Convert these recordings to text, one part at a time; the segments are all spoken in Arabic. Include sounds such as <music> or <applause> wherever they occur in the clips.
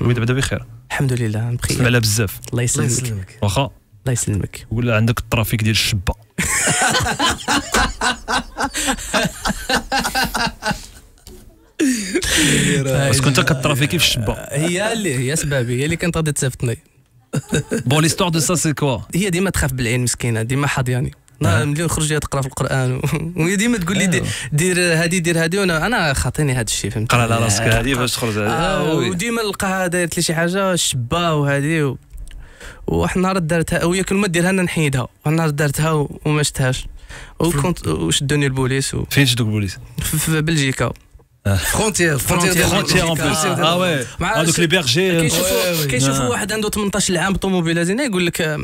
oui دابا بخير. الحمد لله بخير سمع لها بزاف. الله يسلمك. واخا؟ الله يسلمك. ولا عندك ال trafic ديال الشبة. <laughs> parce que انت كترافيكي في الشبة. هي اللي هي سبابي هي اللي كانت غادي تصيفطني bon l'histoire de ça c'est quoi هي ديما تخاف بالعين مسكينة ديما حاضياني. ملي نخرج تقرأ في القرآن. <laughs> وهي ديما تقول لي دير- دير هادي دير هادي وأنا أنا خاطيني هذا الشيء فهمت؟ قرأ على راسك هذه باش تخرج آه آه،. وديما نلقاها دارت لي شي حاجة شبة وهذه و... وواحد النهار دارتها وهي كل ما ديرها أنا نحيدها. واحد النهار دارتها وما شتهاش. وكنت وشدوني البوليس و... فين شدوك البوليس؟ في- بلجيكا. frontière frontière frontière en plus آه oui هذوك لي بيرجي كيشوفوا آه. واحد عنده 18 عام طوموبيله زينه يقول لك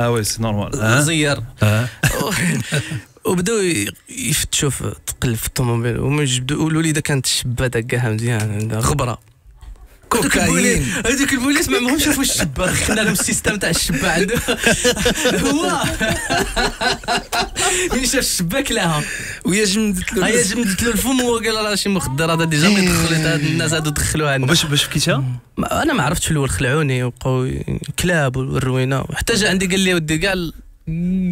آه oui c'est normal آه. زير آه. <laughs> وبداو ي- يفتشوا في تقلب في الطوموبيل وما يجبدوا يقولوا لي اذا كانت الشبه دقاها مزيان عندها غبره كوكايين. هذوك البوليس ما ماهمش شافوا الشبه دخلنا لهم ال système تاع الشبه عنده <laughs> هو. ملي شاف الشبه كلاها وهي جمدت له هيا جمدت له الفم وهو قال راه شي مخدر هذا déjà ما يدخلت هاد الناس هادو دخلوها عندنا باش باش فكيتها؟ ما- أنا ما عرفتش في الأول خلعوني وبقاو كلاب والروينة. حتى جا عندي قال لي ودي كاع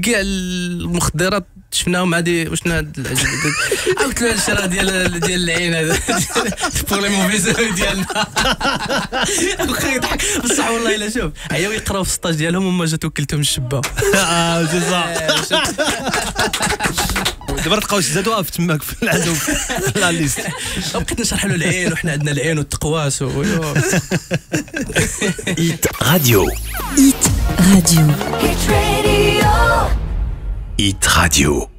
كاع المخدرات شفناهم عادي وشنا قلت له الشرا ديال ديال العين هذا. pour les mauvais ديالنا. <laughs> واخا يضحك. بصح والله إلا شوف. عياو يقراو في ال stage ديالهم وما جات وكلتهم الشبة. <laughs> آه سي <laughs> صا دابا تلقاو زادوها في تماك في في la liste. بقيت نشرح له العين وحنا عندنا العين والتقواس و- Hit Radio. Hit Radio. Hit Radio.